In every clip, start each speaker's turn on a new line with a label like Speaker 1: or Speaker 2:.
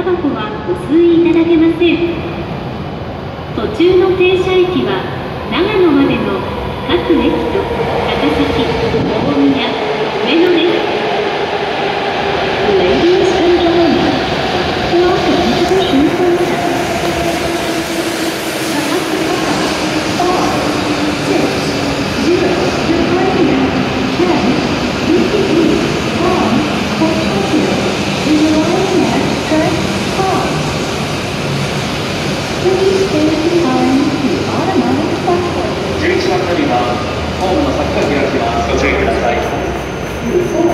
Speaker 1: タバコはご吸いいただけません。途中の停車駅は長野までの各駅と高崎大宮上野です
Speaker 2: Ladies and gentlemen, welcome to the Shinkansen. Five, six, zero, departing at ten, fifty-eight, on, for Tokyo, is arriving at track five. Please stay behind the automatic platform.
Speaker 3: 11番乗りはホームの柵が開きますご注意ください
Speaker 2: Before,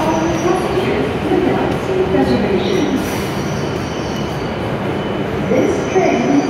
Speaker 2: all passengers without seat reservations. This train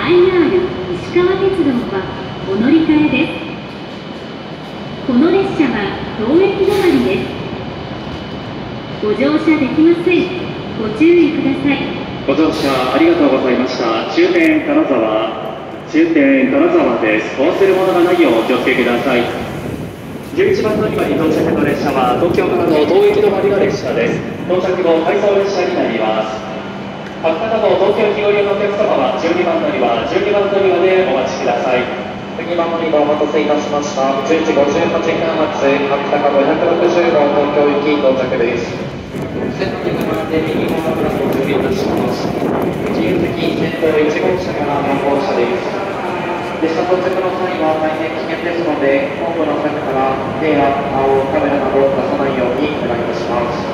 Speaker 1: IR 石川鉄道はお乗り換えです。この列車は当駅止まりです。ご乗車できません。ご注意ください。
Speaker 3: ご乗車ありがとうございました。終点金沢。終点金沢です。忘れ物がないようお気をつけください。11番乗り場に到着の列車は東京からの当駅止まりの列車です。到着後回送列車になります。博多号東京日寄りのお客様は12番乗り場12番乗り場でお待ちください
Speaker 4: 次番乗り場お待たせいたしました。11時58分発、博多か560号東京行き到着です。かって右側からご準備いたします。自由席先頭1号車から4号車です。列車到着の際は大変危険ですので、ホームの柵から手や顔、カメラなどを出さないようにお願いいたします。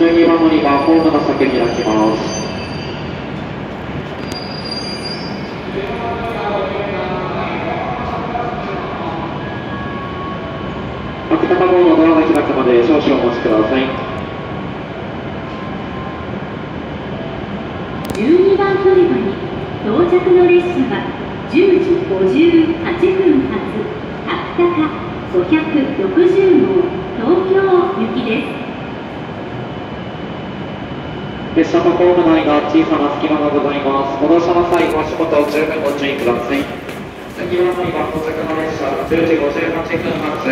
Speaker 4: 12番乗り場、ホームの柵開きます。博多号のドアが開くまで少々お待ちください。
Speaker 1: 12番乗り場に到着の列車は10時58分発博多か560号東京行きです
Speaker 4: 列車とホーム内が小さな隙間がございます。ご乗車の際、お足元を十分ご注意ください。次は乗り場到着の列車、10時58分発、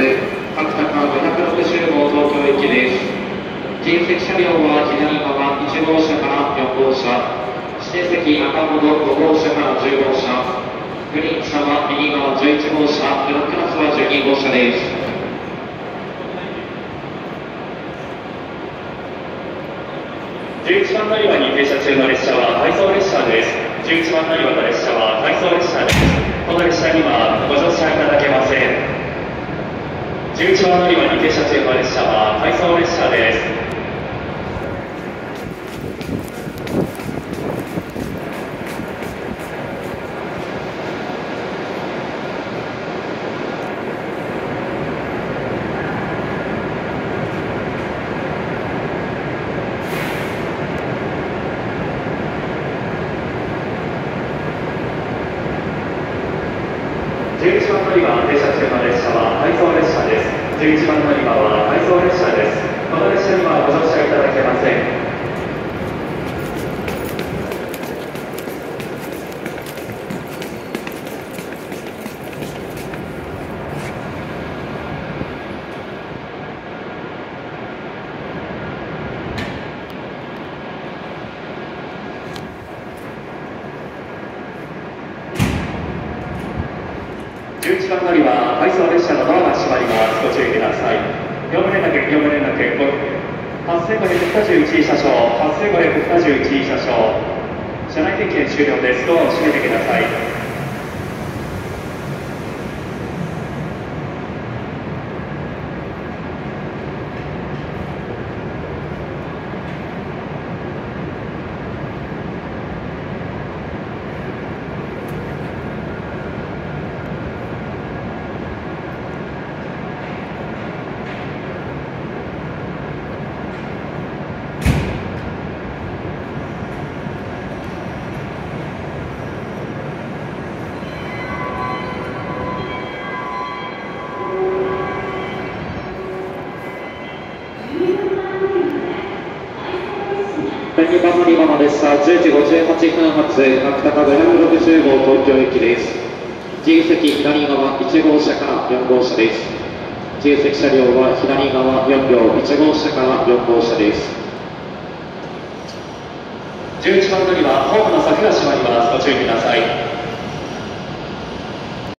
Speaker 4: 博多か560号東京行きです。自由席車両は左側1号車から4号車、指定席赤本5号車から10号車、グリーン車は右側11号車、ブラックナスは12号車です。
Speaker 3: 11番乗り場に停車中の列車は回送列車です。11番乗り場の列車は回送列車です。この列車にはご乗車いただけません。11番乗り場に停車中の列車は回送列車です。11番乗り場停車中の列車は回送列車です11番乗り場は回送列車ですこの列車にはご乗車いただけません11番乗りは配送列車のドアが閉まりますご注意ください。業務連絡業務連絡8521車掌8521車掌車内点検終了ですドアを閉めてください。
Speaker 4: 第2番乗り場の列車10時58分発角高560号東京駅です。自由席左側1号車から4号車です。自由席車両は左側4両1号車から4号車です。
Speaker 3: 11番乗りはホームの柵が閉まります。ご注意ください。